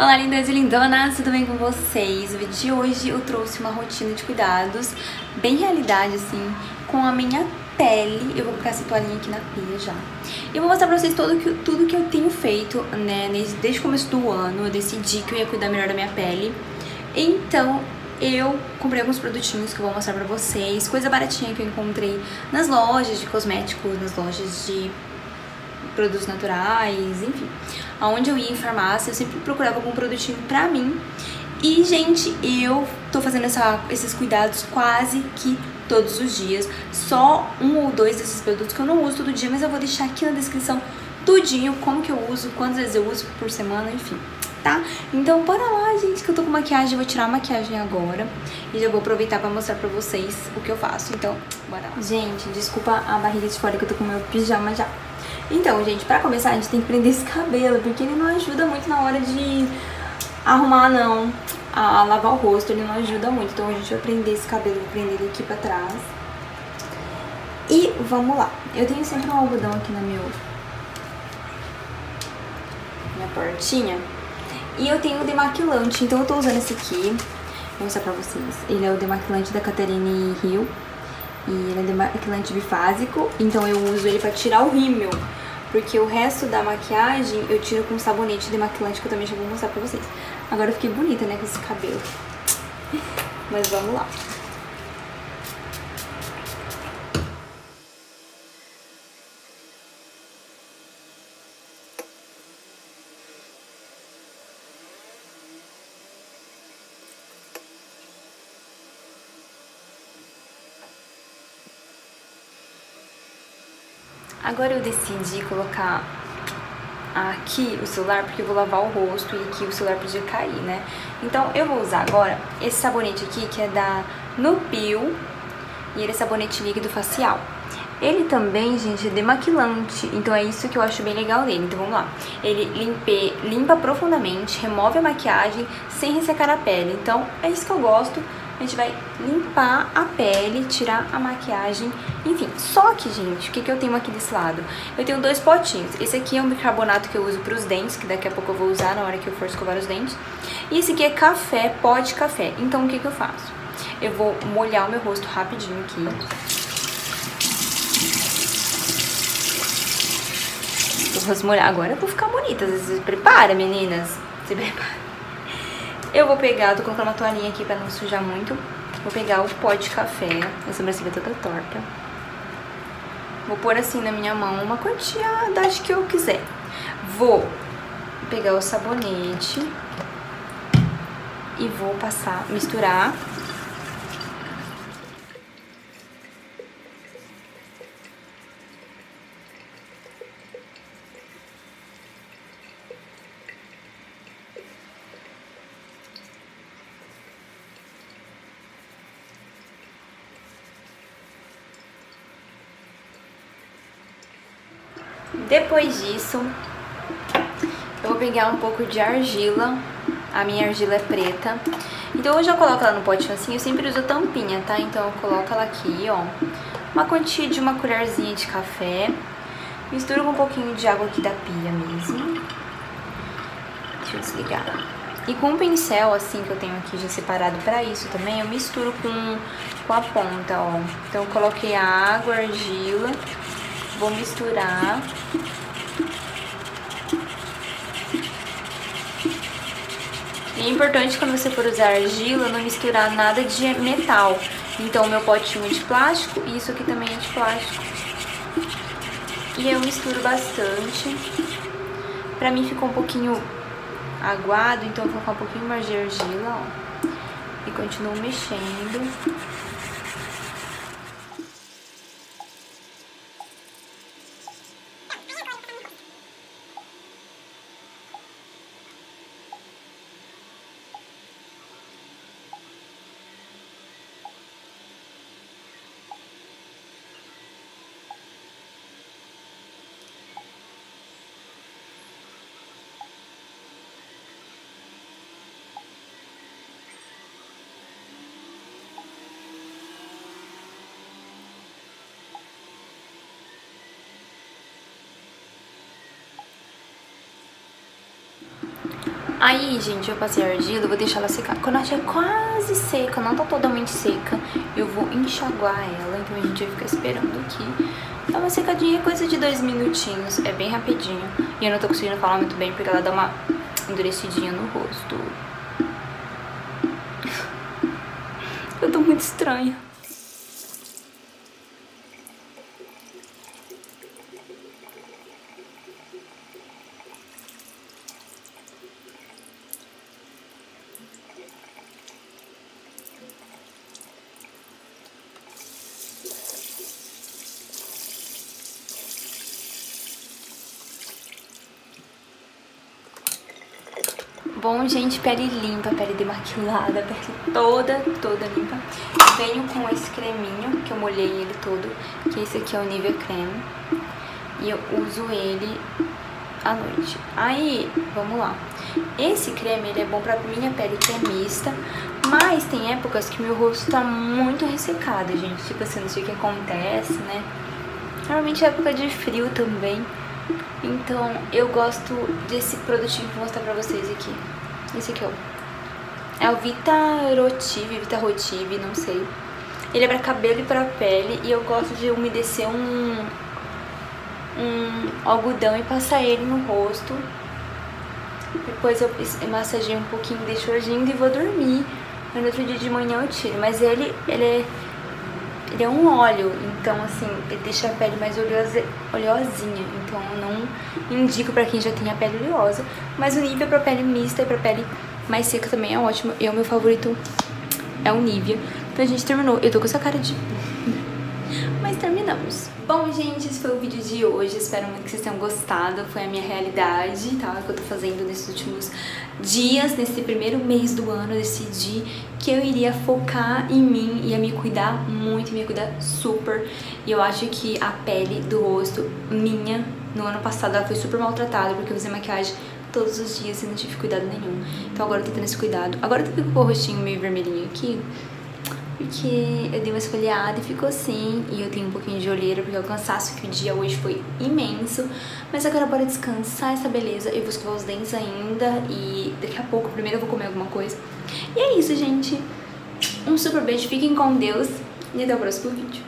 Olá lindas e lindonas, tudo bem com vocês? O vídeo de hoje eu trouxe uma rotina de cuidados bem realidade assim, com a minha pele. Eu vou colocar essa toalhinha aqui na pia já. E eu vou mostrar pra vocês tudo que, tudo que eu tenho feito, né, desde o começo do ano. Eu decidi que eu ia cuidar melhor da minha pele. Então eu comprei alguns produtinhos que eu vou mostrar pra vocês. Coisa baratinha que eu encontrei nas lojas de cosméticos, nas lojas de produtos naturais, enfim. Aonde eu ia em farmácia, eu sempre procurava algum produtinho pra mim. E, gente, eu tô fazendo essa, esses cuidados quase que todos os dias. Só um ou dois desses produtos que eu não uso todo dia, mas eu vou deixar aqui na descrição tudinho, como que eu uso, quantas vezes eu uso por semana, enfim, tá? Então bora lá, gente, que eu tô com maquiagem, vou tirar a maquiagem agora e já vou aproveitar pra mostrar pra vocês o que eu faço, então bora lá. Gente, desculpa a barriga de fora que eu tô com meu pijama já. Então, gente, pra começar a gente tem que prender esse cabelo, porque ele não ajuda muito na hora de arrumar, não, a, lavar o rosto, ele não ajuda muito. Então a gente vai prender esse cabelo, vou prender ele aqui pra trás. E vamos lá. Eu tenho sempre um algodão aqui na meu, minha portinha. E eu tenho o demaquilante, então eu tô usando esse aqui. Vou mostrar pra vocês. Ele é o demaquilante da Caterine Hill. E ele é demaquilante bifásico, então eu uso ele pra tirar o rímel. Porque o resto da maquiagem eu tiro com sabonete demaquilante que eu também já vou mostrar pra vocês. Agora eu fiquei bonita, né, com esse cabelo. Mas vamos lá. Agora eu decidi colocar aqui o celular porque eu vou lavar o rosto e aqui o celular podia cair, né? Então eu vou usar agora esse sabonete aqui que é da Nupil e ele é sabonete líquido facial. Ele também, gente, é demaquilante, então é isso que eu acho bem legal dele. Então vamos lá. Ele limpe, limpa profundamente, remove a maquiagem sem ressecar a pele. Então é isso que eu gosto a gente vai limpar a pele, tirar a maquiagem, enfim. Só que, gente, o que, que eu tenho aqui desse lado? Eu tenho dois potinhos. Esse aqui é um bicarbonato que eu uso para os dentes, que daqui a pouco eu vou usar na hora que eu for escovar os dentes. E esse aqui é café, pó de café. Então, o que, que eu faço? Eu vou molhar o meu rosto rapidinho aqui. O rosto molhar. Agora eu vou ficar bonita. Se prepara, meninas. Se prepara. Eu vou pegar, tô colocando uma toalhinha aqui pra não sujar muito. Vou pegar o pó de café, a sobrancelha toda torta. Vou pôr assim na minha mão uma quantidade que eu quiser. Vou pegar o sabonete e vou passar, misturar Depois disso, eu vou pegar um pouco de argila. A minha argila é preta. Então hoje eu coloco ela no potinho assim, eu sempre uso tampinha, tá? Então eu coloco ela aqui, ó. Uma quantia de uma colherzinha de café. Misturo com um pouquinho de água aqui da pia mesmo. Deixa eu desligar. E com um pincel, assim, que eu tenho aqui já separado pra isso também, eu misturo com, com a ponta, ó. Então eu coloquei a água, a argila Vou misturar. E é importante quando você for usar argila, não misturar nada de metal. Então, meu potinho é de plástico e isso aqui também é de plástico. E eu misturo bastante. Pra mim ficou um pouquinho aguado, então eu vou colocar um pouquinho mais de argila, ó. E continuo mexendo. Aí, gente, eu passei a argila, vou deixar ela secar. Quando ela estiver quase seca, não tá totalmente seca, eu vou enxaguar ela. Então a gente vai ficar esperando aqui. Dá uma secadinha, coisa de dois minutinhos. É bem rapidinho. E eu não tô conseguindo falar muito bem, porque ela dá uma endurecidinha no rosto. Eu tô muito estranha. Bom, gente, pele limpa, pele demaquilada, pele toda, toda limpa. Venho com esse creminho, que eu molhei ele todo, que esse aqui é o Nivea Creme. E eu uso ele à noite. Aí, vamos lá. Esse creme, ele é bom pra minha pele que é mista, mas tem épocas que meu rosto tá muito ressecado, gente. Tipo assim, não sei o que acontece, né? Normalmente é época de frio também. Então, eu gosto desse produtinho que vou mostrar pra vocês aqui. Esse aqui, ó. É o Vita Rotive, Vita Rotive, não sei. Ele é pra cabelo e pra pele e eu gosto de umedecer um, um algodão e passar ele no rosto. Depois eu massageio um pouquinho, deixo agindo e vou dormir. No outro dia de manhã eu tiro. Mas ele, ele é ele é um óleo, então assim, ele deixa a pele mais oleosa, oleosinha. Então eu não indico pra quem já tem a pele oleosa. Mas o Nivea pra pele mista e pra pele mais seca também é ótimo. E é o meu favorito é o Nivea. Então a gente terminou. Eu tô com essa cara de... Bom, gente, esse foi o vídeo de hoje. Espero muito que vocês tenham gostado. Foi a minha realidade, tá? Que eu tô fazendo nesses últimos dias, nesse primeiro mês do ano. Eu decidi que eu iria focar em mim, ia me cuidar muito, me cuidar super. E eu acho que a pele do rosto minha, no ano passado, ela foi super maltratada, porque eu usei maquiagem todos os dias e não tive cuidado nenhum. Então agora eu tô tendo esse cuidado. Agora eu tô com o rostinho meio vermelhinho aqui, porque eu dei uma esfoliada e ficou assim, e eu tenho um pouquinho de olheira, porque é o cansaço que o dia hoje foi imenso, mas agora bora descansar essa beleza, eu vou escovar os dentes ainda, e daqui a pouco, primeiro eu vou comer alguma coisa. E é isso, gente. Um super beijo, fiquem com Deus, e até o próximo vídeo.